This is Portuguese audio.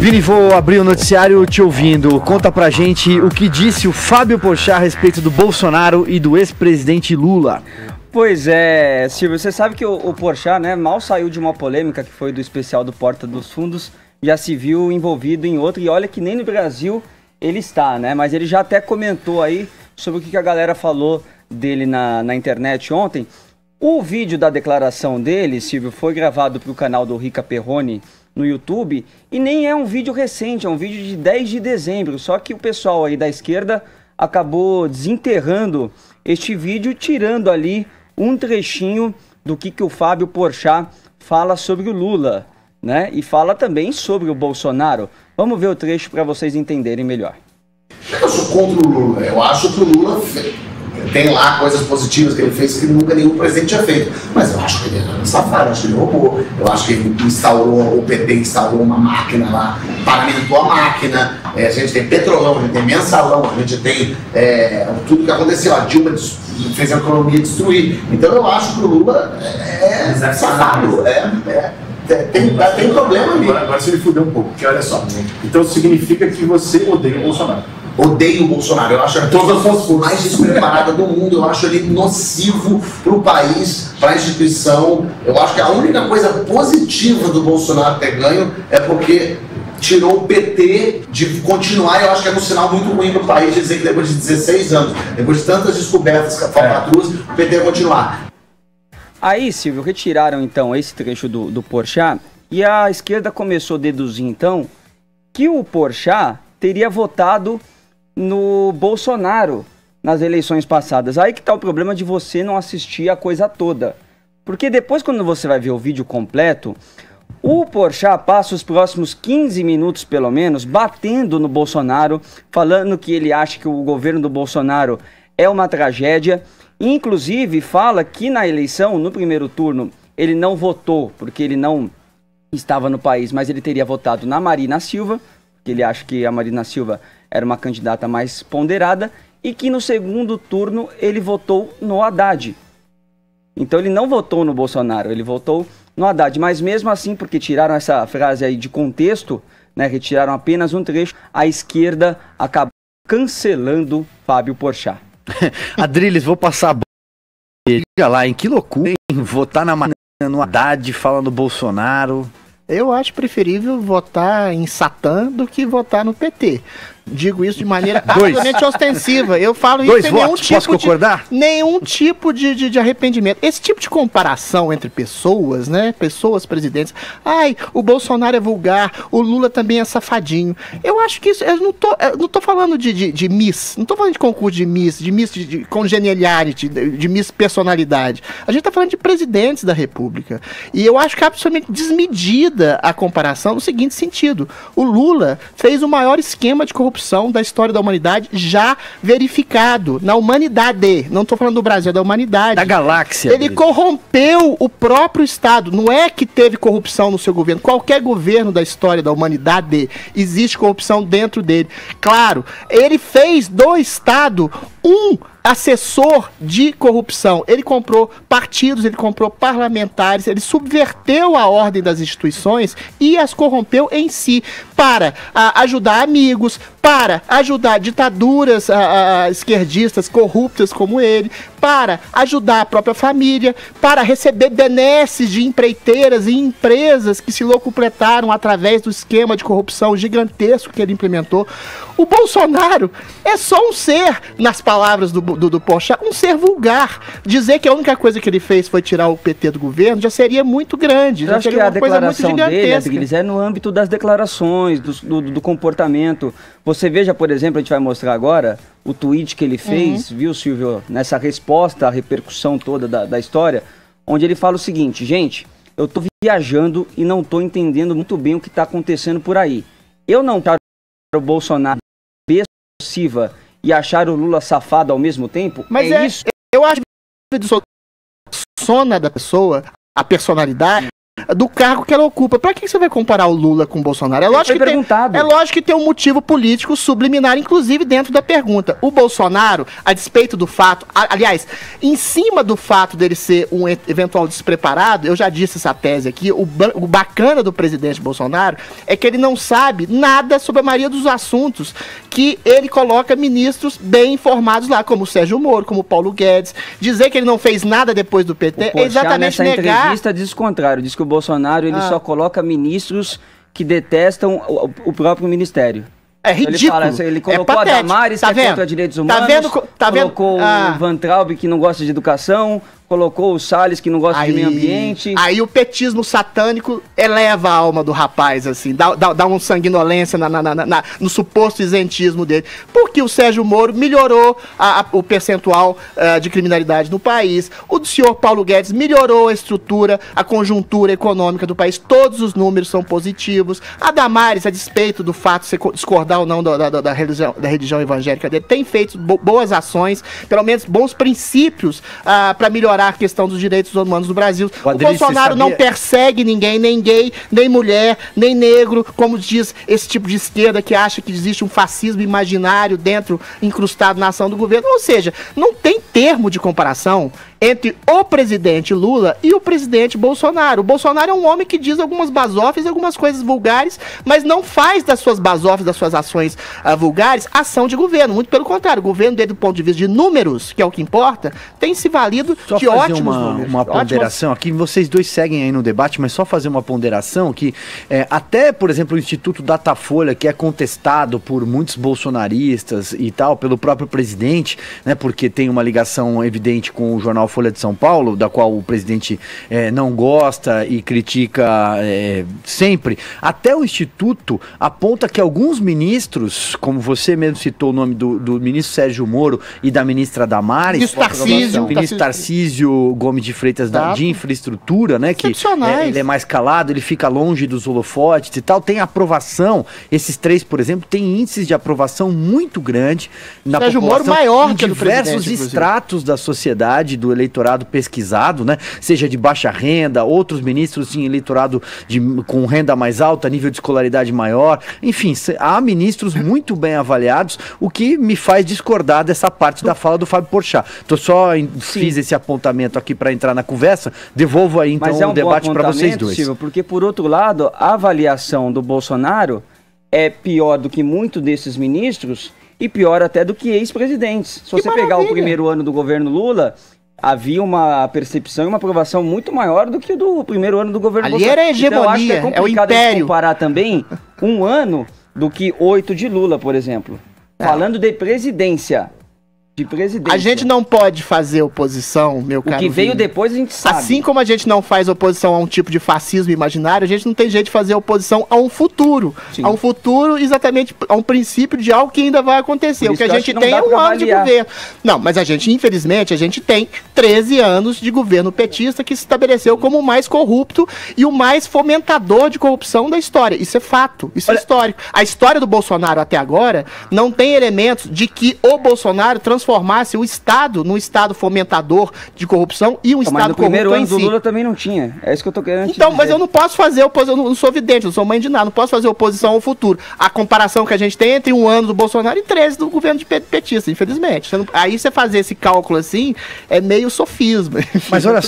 Vini, vou abrir o noticiário te ouvindo. Conta pra gente o que disse o Fábio Porchat a respeito do Bolsonaro e do ex-presidente Lula. Pois é, Silvio, você sabe que o, o Porchat, né, mal saiu de uma polêmica que foi do especial do Porta dos Fundos, já se viu envolvido em outra, e olha que nem no Brasil ele está, né, mas ele já até comentou aí sobre o que a galera falou dele na, na internet ontem. O vídeo da declaração dele, Silvio, foi gravado para o canal do Rica Perrone no YouTube e nem é um vídeo recente, é um vídeo de 10 de dezembro. Só que o pessoal aí da esquerda acabou desenterrando este vídeo, tirando ali um trechinho do que, que o Fábio Porchat fala sobre o Lula, né? E fala também sobre o Bolsonaro. Vamos ver o trecho para vocês entenderem melhor. Eu sou contra o Lula. Eu acho que o Lula tem lá coisas positivas que ele fez que nunca nenhum presidente tinha feito. Mas eu acho que ele é safado, eu acho que ele roubou. Eu acho que ele instaurou, o PT instalou uma máquina lá, paramentou a máquina. É, a gente tem petrolão, a gente tem mensalão, a gente tem é, tudo que aconteceu. A Dilma fez a economia destruir. Então eu acho que o Lula é, é safado. É, é, tem, tem problema ali. Agora, agora você me fudeu um pouco, porque olha só. Então significa que você odeia o Bolsonaro odeio o Bolsonaro. Eu acho a pessoa mais despreparada do mundo. Eu acho ele nocivo para o país, para a instituição. Eu acho que a única coisa positiva do Bolsonaro ter ganho é porque tirou o PT de continuar. Eu acho que é um sinal muito ruim para o país dizer que depois de 16 anos, depois de tantas descobertas falcatruas, é. o PT vai continuar. Aí, Silvio, retiraram então esse trecho do, do Porchat e a esquerda começou a deduzir então que o Porchat teria votado no Bolsonaro nas eleições passadas. Aí que tá o problema de você não assistir a coisa toda. Porque depois, quando você vai ver o vídeo completo, o Porchat passa os próximos 15 minutos, pelo menos, batendo no Bolsonaro, falando que ele acha que o governo do Bolsonaro é uma tragédia. Inclusive, fala que na eleição, no primeiro turno, ele não votou, porque ele não estava no país, mas ele teria votado na Marina Silva, que ele acha que a Marina Silva era uma candidata mais ponderada, e que no segundo turno ele votou no Haddad. Então ele não votou no Bolsonaro, ele votou no Haddad. Mas mesmo assim, porque tiraram essa frase aí de contexto, né, retiraram apenas um trecho, a esquerda acabou cancelando Fábio Porchat. Adriles, vou passar a Diga lá, em que loucura, hein? Votar na no Haddad, falando Bolsonaro. Eu acho preferível votar em Satã do que votar no PT digo isso de maneira absolutamente ostensiva. Eu falo Dois isso sem nenhum tipo Posso concordar? De, nenhum tipo de, de, de, arrependimento. Esse tipo de comparação entre pessoas, né? Pessoas presidentes. Ai, o Bolsonaro é vulgar, o Lula também é safadinho. Eu acho que isso. Eu não tô, eu não tô falando de, de, de Miss, não tô falando de concurso de Miss, de Miss de, de congeniality, de, de Miss personalidade. A gente tá falando de presidentes da República. E eu acho que é absolutamente desmedida a comparação no seguinte sentido: o Lula fez o maior esquema de corrupção corrupção da história da humanidade já verificado. Na humanidade. Não estou falando do Brasil, é da humanidade. Da galáxia. Ele corrompeu o próprio Estado. Não é que teve corrupção no seu governo. Qualquer governo da história da humanidade existe corrupção dentro dele. Claro, ele fez do Estado um assessor de corrupção. Ele comprou partidos, ele comprou parlamentares, ele subverteu a ordem das instituições e as corrompeu em si para a, ajudar amigos, para ajudar ditaduras a, a, esquerdistas corruptas como ele, para ajudar a própria família, para receber benesses de empreiteiras e empresas que se locupletaram através do esquema de corrupção gigantesco que ele implementou. O Bolsonaro é só um ser, nas palavras do, do, do Porchat, um ser vulgar. Dizer que a única coisa que ele fez foi tirar o PT do governo já seria muito grande. Eu acho que a declaração dele, Adriles, é no âmbito das declarações, do, do, do, comportamento. Você veja, por exemplo, a gente vai mostrar agora o tweet que ele fez, uhum. viu, Silvio, nessa resposta à repercussão toda da, da história, onde ele fala o seguinte, gente, eu tô viajando e não tô entendendo muito bem o que tá acontecendo por aí. Eu não quero o Bolsonaro possível e achar o Lula safado ao mesmo tempo? Mas é, é isso. Eu acho que sona da pessoa, a personalidade, do cargo que ela ocupa. Pra que você vai comparar o Lula com o Bolsonaro? É lógico, que tem, é lógico que tem um motivo político subliminar, inclusive dentro da pergunta. O Bolsonaro, a despeito do fato, a- aliás, em cima do fato dele ser um eventual despreparado, eu já disse essa tese aqui, o, o bacana do presidente Bolsonaro é que ele não sabe nada sobre a maioria dos assuntos que ele coloca ministros bem informados lá, como o Sérgio Moro, como o Paulo Guedes. Dizer que ele não fez nada depois do PT O é exatamente nessa negar entrevista diz o contrário, diz que o Bolsonaro ele Ah. só coloca ministros que detestam o, o próprio ministério. É Ele ridículo. fala, assim, ele colocou é a. Damares, tá que é vendo? contra direitos Tá humanos, vendo? co- Tá vendo? colocou Ah. o Van Traub, que não gosta de educação, colocou o Salles, que não gosta de meio ambiente. Aí o petismo satânico eleva a alma do rapaz, assim, dá, dá, dá uma sanguinolência na, na- na- na- no suposto isentismo dele. Porque o Sérgio Moro melhorou a- a- o percentual ah, de criminalidade no país, o do senhor Paulo Guedes melhorou a estrutura, a conjuntura econômica do país, todos os números são positivos. A Damares, a despeito do fato de você co- discordar ou não da, da- da religião, da religião evangélica dele, tem feito bo- boas ações, pelo menos bons princípios para melhorar a questão dos direitos humanos no Brasil. O Bolsonaro não persegue ninguém, nem gay, nem mulher, nem negro, como diz esse tipo de esquerda que acha que existe um fascismo imaginário dentro, incrustado na ação do governo. Ou seja, não tem termo de comparação entre o presidente Lula e o presidente Bolsonaro. O Bolsonaro é um homem que diz algumas basófias, algumas coisas vulgares, mas não faz das suas basófias, das suas ações ah, vulgares, ação de governo. Muito pelo contrário, o governo dele, do ponto de vista de números, que é o que importa, tem se valido Só de fazer ótimos uma, números. uma ótimos ponderação aqui, vocês dois seguem aí no debate, mas só fazer uma ponderação que é, até, por exemplo, o Instituto Datafolha, que é contestado por muitos bolsonaristas e tal, pelo próprio presidente, né, porque tem uma ligação evidente com o jornal Folha de São Paulo, da qual o presidente é, não gosta e critica é, sempre. Até o Instituto aponta que alguns ministros, como você mesmo citou o nome do, do ministro Sérgio Moro e da ministra Damares, Ministro Tarcísio, ministro Tarcísio Gomes de Freitas da, de infraestrutura, né? Que é, ele é mais calado, ele fica longe dos holofotes e tal. Tem aprovação. Esses três, por exemplo, têm índices de aprovação muito grande na Sérgio Moro população, maior em que diversos estratos da sociedade, do eleitorado pesquisado, né? Seja de baixa renda, outros ministros em eleitorado de, com renda mais alta, nível de escolaridade maior. Enfim, há ministros muito bem avaliados, o que me faz discordar dessa parte da fala do Fábio Porchat. Tô só em- fiz esse apontamento aqui para entrar na conversa. Devolvo aí então Mas é um o debate para vocês dois. Silvio, porque por outro lado, a avaliação do Bolsonaro é pior do que muito desses ministros e pior até do que ex-presidentes. Se Que você pegar o primeiro ano do governo Lula, havia uma percepção e uma aprovação muito maior do que o do primeiro ano do governo Ali era a Então, eu acho que hegemonia, é é o complicado a gente império. comparar também um ano do que oito de Lula, por exemplo. Falando de presidência. De presidência. A gente não pode fazer oposição, meu O caro. que veio Vini. depois a gente sabe. Assim como a gente não faz oposição a um tipo de fascismo imaginário, a gente não tem jeito de fazer oposição a um futuro. Sim. A um futuro, exatamente, a um princípio de algo que ainda vai acontecer. O que a gente que tem é um ano de governo. Não, mas a gente, infelizmente, a gente tem 13 anos de governo petista que se estabeleceu como o mais corrupto e o mais fomentador de corrupção da história. Isso é fato, isso é histórico. A história do Bolsonaro até agora não tem elementos de que o Bolsonaro transformasse o Estado num Estado fomentador de corrupção e um Mas Estado no primeiro ano em do si. Lula também não tinha. É isso que eu tô querendo te Então, mas dizer. eu não posso fazer oposição, eu não sou vidente, eu não sou mãe de nada, não posso fazer oposição ao futuro. A comparação que a gente tem entre um ano do Bolsonaro e 13 do governo de pe- petista, infelizmente. Você não- aí você fazer esse cálculo assim é meio sofisma. Mas olha